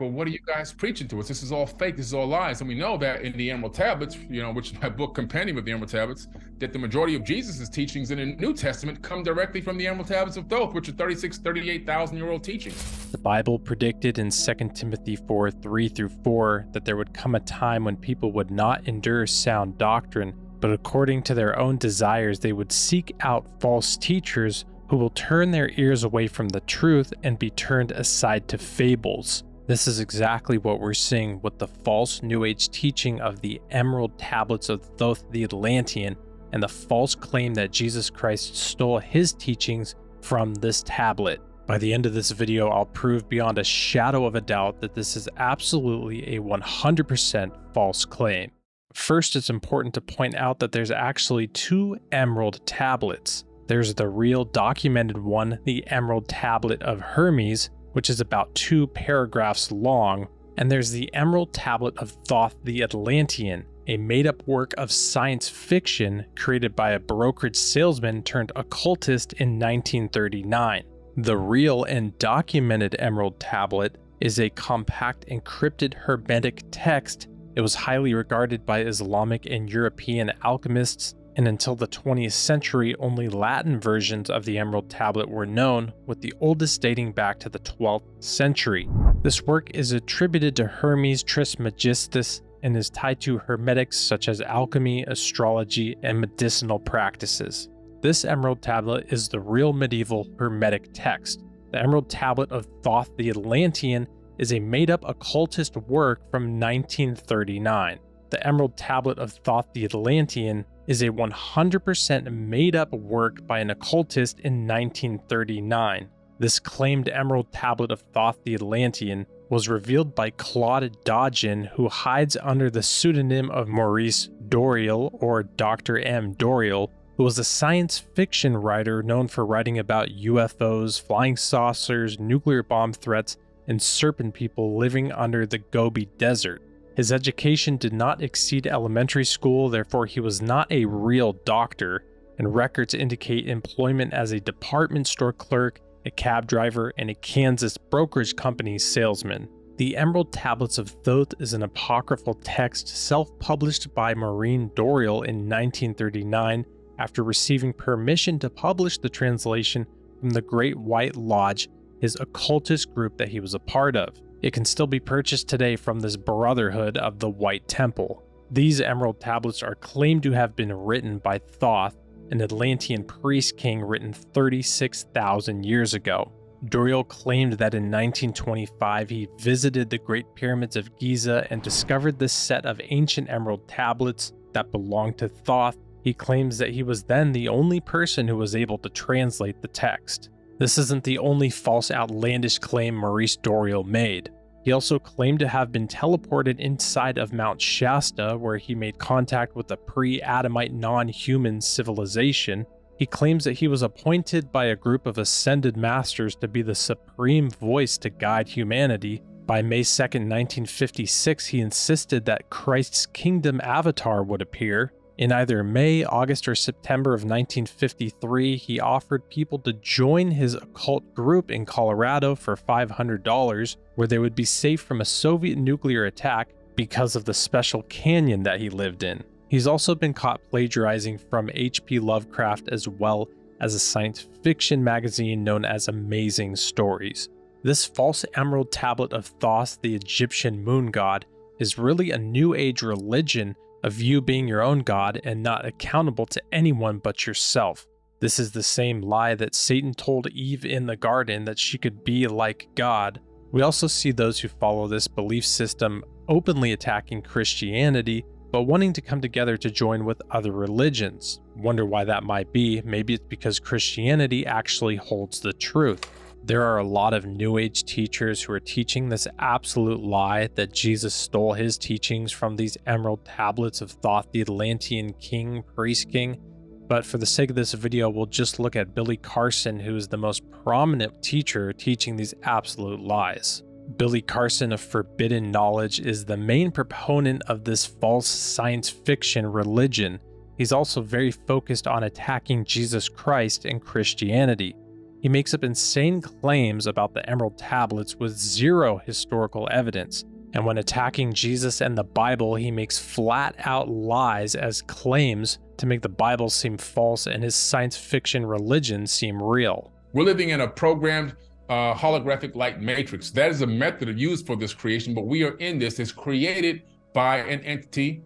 well, what are you guys preaching to us? This is all fake. This is all lies. And we know that in the Emerald Tablets, you know, which is my book compendium of the Emerald Tablets, that the majority of Jesus' teachings in the New Testament come directly from the Emerald Tablets of Thoth, which are 36, 38,000 year old teachings. The Bible predicted in 2 Timothy 4 3 through 4 that there would come a time when people would not endure sound doctrine, but according to their own desires, they would seek out false teachers who will turn their ears away from the truth and be turned aside to fables. This is exactly what we're seeing with the false New Age teaching of the Emerald Tablets of Thoth the Atlantean and the false claim that Jesus Christ stole his teachings from this tablet. By the end of this video, I'll prove beyond a shadow of a doubt that this is absolutely a 100% false claim. First, it's important to point out that there's actually two Emerald Tablets. There's the real documented one, the Emerald Tablet of Hermes, which is about two paragraphs long, and there's the Emerald Tablet of Thoth the Atlantean, a made up work of science fiction created by a brokerage salesman turned occultist in 1939. The real and documented Emerald Tablet is a compact encrypted hermetic text. It was highly regarded by Islamic and European alchemists and until the 20th century, only Latin versions of the Emerald Tablet were known, with the oldest dating back to the 12th century. This work is attributed to Hermes Trismegistus and is tied to hermetics such as alchemy, astrology, and medicinal practices. This Emerald Tablet is the real medieval hermetic text. The Emerald Tablet of Thoth the Atlantean is a made up occultist work from 1939. The Emerald Tablet of Thoth the Atlantean is a 100% made up work by an occultist in 1939. This claimed Emerald Tablet of Thoth the Atlantean was revealed by Claude Dodgin, who hides under the pseudonym of Maurice Doreal or Dr. M. Doreal, who was a science fiction writer known for writing about UFOs, flying saucers, nuclear bomb threats, and serpent people living under the Gobi Desert. His education did not exceed elementary school, therefore, he was not a real doctor, and records indicate employment as a department store clerk, a cab driver, and a Kansas brokerage company salesman. The Emerald Tablets of Thoth is an apocryphal text self published by Maurice Doreal in 1939 after receiving permission to publish the translation from the Great White Lodge, his occultist group that he was a part of. It can still be purchased today from this Brotherhood of the White Temple. These emerald tablets are claimed to have been written by Thoth, an Atlantean priest king written 36,000 years ago. Doreal claimed that in 1925 he visited the Great Pyramids of Giza and discovered this set of ancient emerald tablets that belonged to Thoth. He claims that he was then the only person who was able to translate the text. This isn't the only false outlandish claim Maurice Doreal made. He also claimed to have been teleported inside of Mount Shasta, where he made contact with a pre Adamite non human civilization. He claims that he was appointed by a group of ascended masters to be the supreme voice to guide humanity. By May 2, 1956, he insisted that Christ's kingdom avatar would appear. In either May, August, or September of 1953, he offered people to join his occult group in Colorado for $500, where they would be safe from a Soviet nuclear attack because of the special canyon that he lived in. He's also been caught plagiarizing from H.P. Lovecraft as well as a science fiction magazine known as Amazing Stories. This false emerald tablet of Thoth, the Egyptian moon god, is really a New Age religion of you being your own God and not accountable to anyone but yourself. This is the same lie that Satan told Eve in the garden that she could be like God. We also see those who follow this belief system openly attacking Christianity, but wanting to come together to join with other religions. Wonder why that might be. Maybe it's because Christianity actually holds the truth. There are a lot of New Age teachers who are teaching this absolute lie that Jesus stole his teachings from these emerald tablets of Thoth the Atlantean king, priest king. But for the sake of this video, we'll just look at Billy Carson, who is the most prominent teacher teaching these absolute lies. Billy Carson of Forbidden Knowledge is the main proponent of this false science fiction religion. He's also very focused on attacking Jesus Christ and Christianity. He makes up insane claims about the Emerald Tablets with zero historical evidence. And when attacking Jesus and the Bible, he makes flat out lies as claims to make the Bible seem false and his science fiction religion seem real. We're living in a programmed uh, holographic light matrix. That is a method used for this creation, but we are in this. It's created by an entity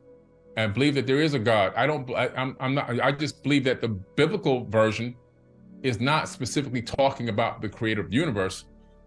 and believe that there is a God. I don't, I, I'm, I'm not, I just believe that the biblical version is not specifically talking about the creator of the universe.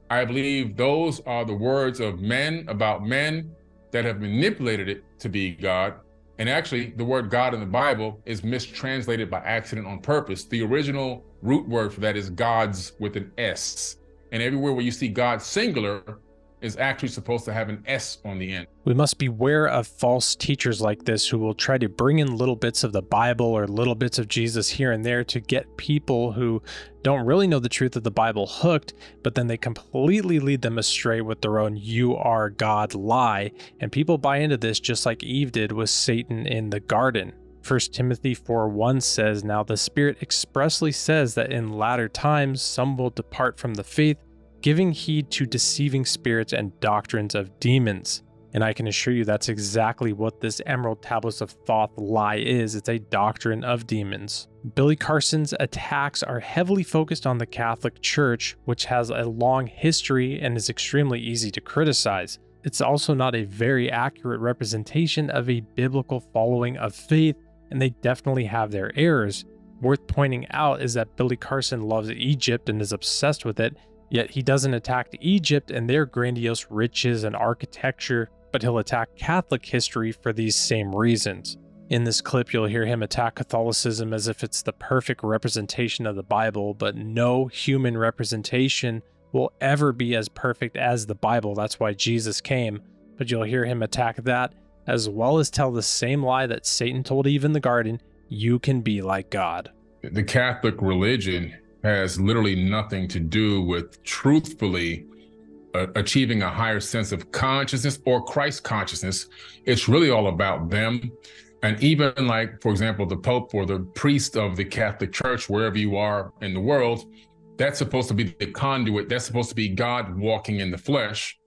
I believe those are the words of men about men that have manipulated it to be God. And actually, the word God in the Bible is mistranslated by accident on purpose. The original root word for that is gods with an S. And everywhere where you see God singular, is actually supposed to have an S on the end. We must beware of false teachers like this who will try to bring in little bits of the Bible or little bits of Jesus here and there to get people who don't really know the truth of the Bible hooked, but then they completely lead them astray with their own you are God lie. And people buy into this just like Eve did with Satan in the garden. 1 Timothy 4 1 says, Now the Spirit expressly says that in latter times some will depart from the faith giving heed to deceiving spirits and doctrines of demons. And I can assure you that's exactly what this Emerald Tablets of Thoth lie is. It's a doctrine of demons. Billy Carson's attacks are heavily focused on the Catholic Church, which has a long history and is extremely easy to criticize. It's also not a very accurate representation of a biblical following of faith, and they definitely have their errors. Worth pointing out is that Billy Carson loves Egypt and is obsessed with it, Yet he doesn't attack Egypt and their grandiose riches and architecture, but he'll attack Catholic history for these same reasons. In this clip, you'll hear him attack Catholicism as if it's the perfect representation of the Bible, but no human representation will ever be as perfect as the Bible. That's why Jesus came. But you'll hear him attack that, as well as tell the same lie that Satan told Eve in the garden you can be like God. The Catholic religion has literally nothing to do with truthfully uh, achieving a higher sense of consciousness or Christ consciousness. It's really all about them. And even like, for example, the Pope or the priest of the Catholic Church, wherever you are in the world, that's supposed to be the conduit. That's supposed to be God walking in the flesh.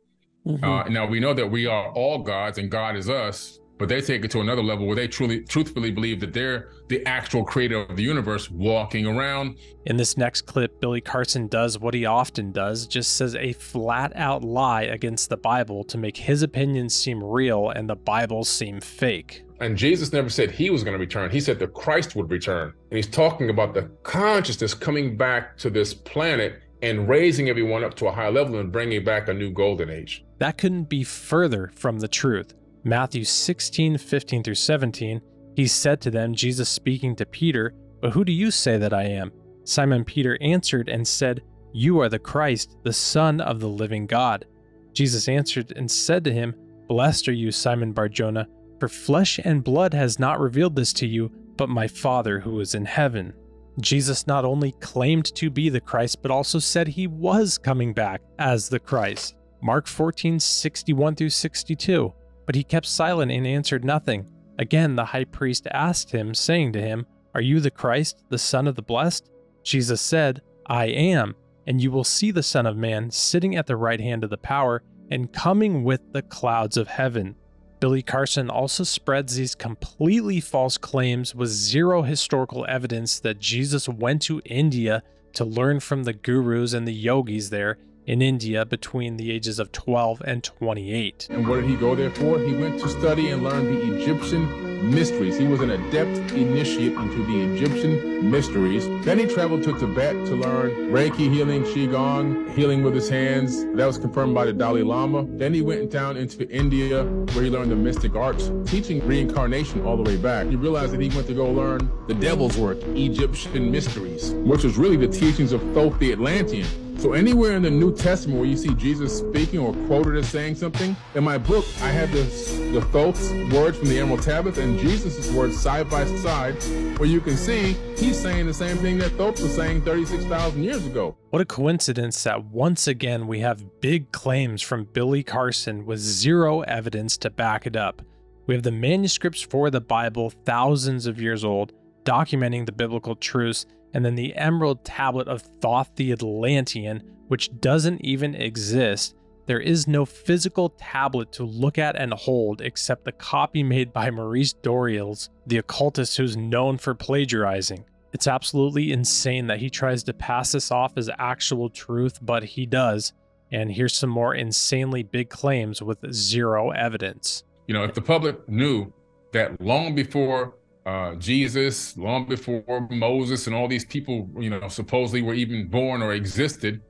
Mm-hmm. Uh, now we know that we are all gods and God is us, but they take it to another level where they truly truthfully believe that they're the actual creator of the universe walking around. In this next clip billy carson does what he often does just says a flat out lie against the bible to make his opinions seem real and the bible seem fake. And jesus never said he was going to return. He said that christ would return. And he's talking about the consciousness coming back to this planet and raising everyone up to a high level and bringing back a new golden age. That couldn't be further from the truth Matthew 16, 15 through 17, he said to them, Jesus speaking to Peter, But who do you say that I am? Simon Peter answered and said, You are the Christ, the Son of the living God. Jesus answered and said to him, Blessed are you, Simon Barjona, for flesh and blood has not revealed this to you, but my Father who is in heaven. Jesus not only claimed to be the Christ, but also said he was coming back as the Christ. Mark 14, 61 through 62. But he kept silent and answered nothing. Again, the high priest asked him, saying to him, Are you the Christ, the Son of the Blessed? Jesus said, I am, and you will see the Son of Man sitting at the right hand of the power and coming with the clouds of heaven. Billy Carson also spreads these completely false claims with zero historical evidence that Jesus went to India to learn from the gurus and the yogis there in India between the ages of 12 and 28. And what did he go there for? He went to study and learn the Egyptian mysteries. He was an adept initiate into the Egyptian mysteries. Then he traveled to Tibet to learn Reiki healing, Qigong, healing with his hands. That was confirmed by the Dalai Lama. Then he went down into India where he learned the mystic arts, teaching reincarnation all the way back. He realized that he went to go learn the devil's work, Egyptian mysteries, which was really the teachings of Thoth the Atlantean. So anywhere in the New Testament where you see Jesus speaking or quoted as saying something, in my book, I have the, the Thoth's words from the Emerald Tablets and Jesus' words side by side, where you can see he's saying the same thing that Thoth was saying 36,000 years ago. What a coincidence that once again we have big claims from Billy Carson with zero evidence to back it up. We have the manuscripts for the Bible, thousands of years old, documenting the biblical truths, and then the Emerald Tablet of Thoth the Atlantean, which doesn't even exist. There is no physical tablet to look at and hold except the copy made by Maurice Doreals, the occultist who's known for plagiarizing. It's absolutely insane that he tries to pass this off as actual truth, but he does. And here's some more insanely big claims with zero evidence. You know, if the public knew that long before uh, Jesus, long before Moses and all these people, you know, supposedly were even born or existed,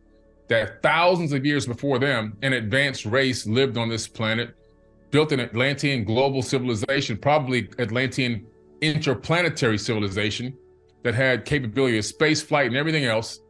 that thousands of years before them, an advanced race lived on this planet, built an Atlantean global civilization, probably Atlantean interplanetary civilization that had capability of space flight and everything else,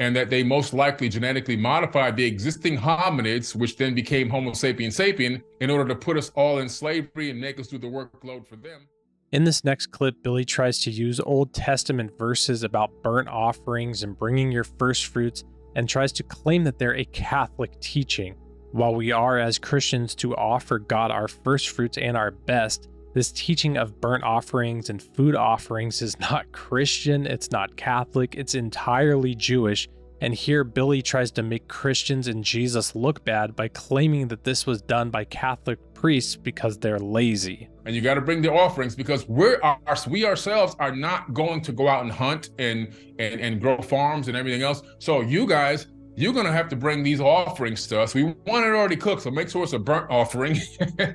and that they most likely genetically modified the existing hominids, which then became Homo sapiens sapien, in order to put us all in slavery and make us do the workload for them. In this next clip, Billy tries to use Old Testament verses about burnt offerings and bringing your first fruits and tries to claim that they're a Catholic teaching. While we are, as Christians, to offer God our first fruits and our best, this teaching of burnt offerings and food offerings is not Christian, it's not Catholic, it's entirely Jewish. And here, Billy tries to make Christians and Jesus look bad by claiming that this was done by Catholic priests because they're lazy. And you got to bring the offerings because we're our, we ourselves are not going to go out and hunt and, and and grow farms and everything else. So you guys, you're gonna have to bring these offerings to us. We want it already cooked, so make sure it's a burnt offering.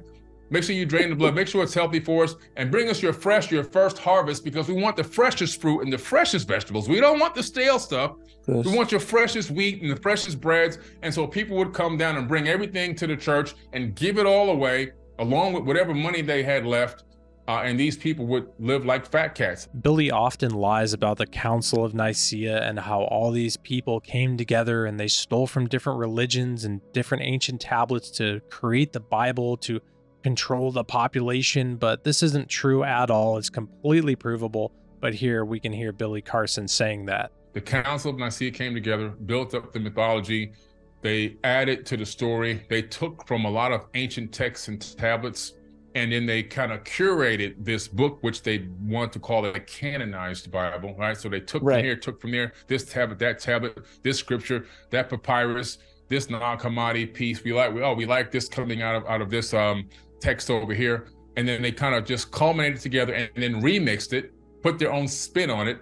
Make sure you drain the blood. Make sure it's healthy for us and bring us your fresh, your first harvest because we want the freshest fruit and the freshest vegetables. We don't want the stale stuff. Yes. We want your freshest wheat and the freshest breads. And so people would come down and bring everything to the church and give it all away along with whatever money they had left. Uh, and these people would live like fat cats. Billy often lies about the Council of Nicaea and how all these people came together and they stole from different religions and different ancient tablets to create the Bible to control the population, but this isn't true at all. It's completely provable. But here we can hear Billy Carson saying that. The Council of Nicaea came together, built up the mythology. They added to the story. They took from a lot of ancient texts and tablets, and then they kind of curated this book, which they want to call it a canonized Bible, right? So they took right. from here, took from there, this tablet, that tablet, this scripture, that papyrus, this non-commodity piece. We like, we, oh, we like this coming out of out of this um text over here. And then they kind of just culminated together and then remixed it, put their own spin on it.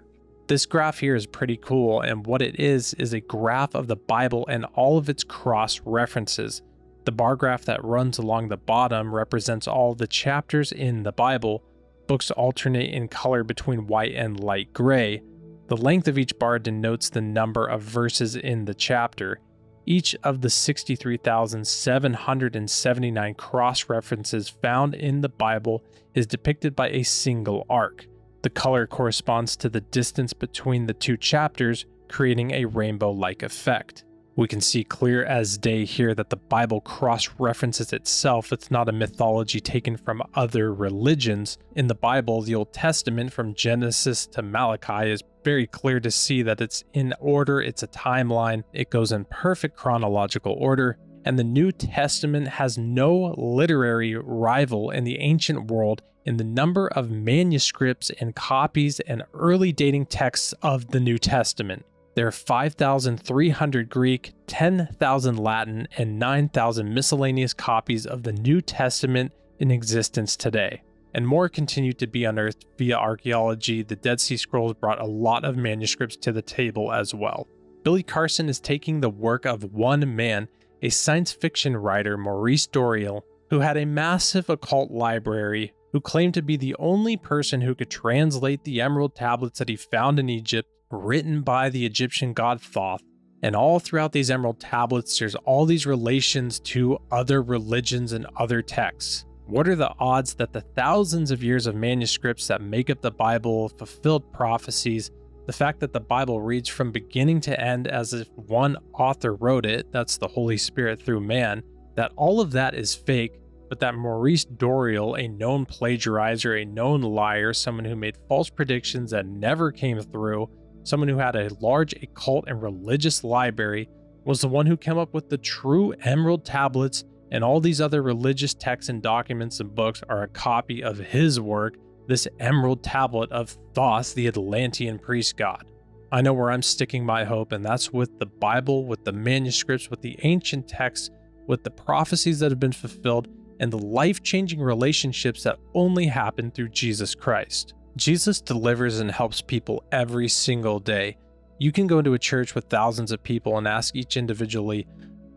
This graph here is pretty cool, and what it is is a graph of the Bible and all of its cross references. The bar graph that runs along the bottom represents all the chapters in the Bible. Books alternate in color between white and light gray. The length of each bar denotes the number of verses in the chapter. Each of the 63,779 cross references found in the Bible is depicted by a single arc. The color corresponds to the distance between the two chapters, creating a rainbow like effect. We can see clear as day here that the Bible cross references itself. It's not a mythology taken from other religions. In the Bible, the Old Testament from Genesis to Malachi is very clear to see that it's in order, it's a timeline, it goes in perfect chronological order, and the New Testament has no literary rival in the ancient world in the number of manuscripts and copies and early dating texts of the New Testament. There are 5,300 Greek, 10,000 Latin, and 9,000 miscellaneous copies of the New Testament in existence today and more continue to be unearthed via archaeology. The Dead Sea Scrolls brought a lot of manuscripts to the table as well. Billy Carson is taking the work of one man, a science fiction writer, Maurice Doreal, who had a massive occult library, who claimed to be the only person who could translate the emerald tablets that he found in Egypt, written by the Egyptian god Thoth. And all throughout these emerald tablets, there's all these relations to other religions and other texts. What are the odds that the thousands of years of manuscripts that make up the Bible, fulfilled prophecies, the fact that the Bible reads from beginning to end as if one author wrote it, that's the Holy Spirit through man, that all of that is fake, but that Maurice Doreal, a known plagiarizer, a known liar, someone who made false predictions that never came through, someone who had a large occult and religious library, was the one who came up with the true emerald tablets and all these other religious texts and documents and books are a copy of his work, this emerald tablet of Thoth, the Atlantean priest god. I know where I'm sticking my hope, and that's with the Bible, with the manuscripts, with the ancient texts, with the prophecies that have been fulfilled, and the life changing relationships that only happen through Jesus Christ. Jesus delivers and helps people every single day. You can go into a church with thousands of people and ask each individually,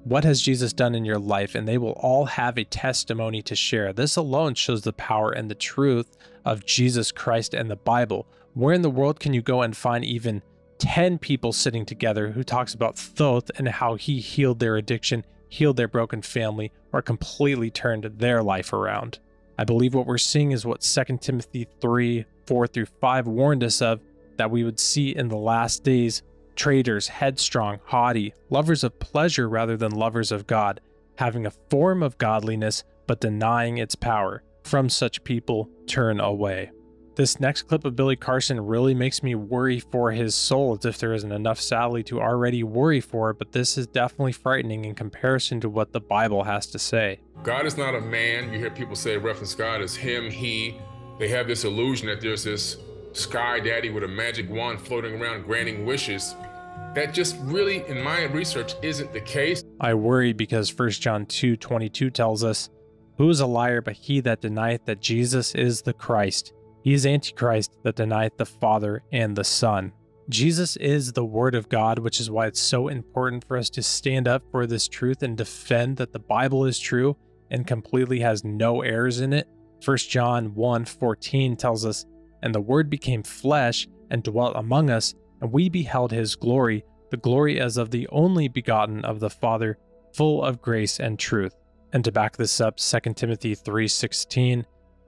What has Jesus done in your life? And they will all have a testimony to share. This alone shows the power and the truth of Jesus Christ and the Bible. Where in the world can you go and find even 10 people sitting together who talks about Thoth and how he healed their addiction, healed their broken family, or completely turned their life around. I believe what we're seeing is what 2 Timothy 3 4 through 5 warned us of that we would see in the last days traitors, headstrong, haughty, lovers of pleasure rather than lovers of God, having a form of godliness but denying its power. From such people, turn away. This next clip of Billy Carson really makes me worry for his soul as if there isn't enough sadly to already worry for, but this is definitely frightening in comparison to what the Bible has to say. God is not a man. You hear people say reference God as him, he. They have this illusion that there's this sky daddy with a magic wand floating around granting wishes. That just really, in my research, isn't the case. I worry because 1 John 2 22 tells us, Who is a liar but he that denieth that Jesus is the Christ? He is Antichrist that denieth the Father and the Son. Jesus is the Word of God, which is why it's so important for us to stand up for this truth and defend that the Bible is true and completely has no errors in it. 1 John 1 14 tells us, And the Word became flesh and dwelt among us, and we beheld his glory, the glory as of the only begotten of the Father, full of grace and truth. And to back this up, 2 Timothy 3:16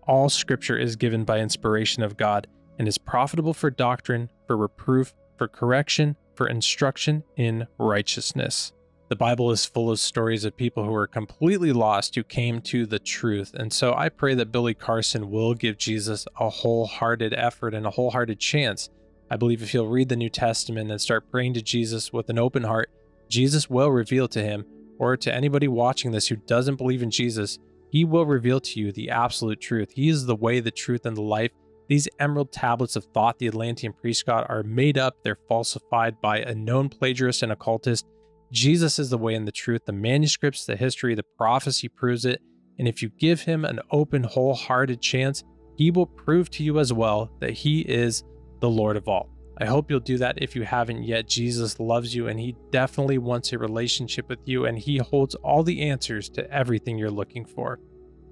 all scripture is given by inspiration of God and is profitable for doctrine, for reproof, for correction, for instruction in righteousness. The Bible is full of stories of people who were completely lost who came to the truth. And so I pray that Billy Carson will give Jesus a wholehearted effort and a wholehearted chance. I believe if he'll read the New Testament and start praying to Jesus with an open heart, Jesus will reveal to him or to anybody watching this who doesn't believe in Jesus he will reveal to you the absolute truth. He is the way, the truth, and the life. These emerald tablets of Thoth the Atlantean priest god, are made up, they're falsified by a known plagiarist and occultist. Jesus is the way and the truth. The manuscripts, the history, the prophecy proves it. And if you give him an open, wholehearted chance, he will prove to you as well that he is the Lord of all. I hope you'll do that if you haven't yet. Jesus loves you and he definitely wants a relationship with you, and he holds all the answers to everything you're looking for.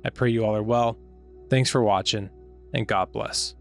I pray you all are well. Thanks for watching, and God bless.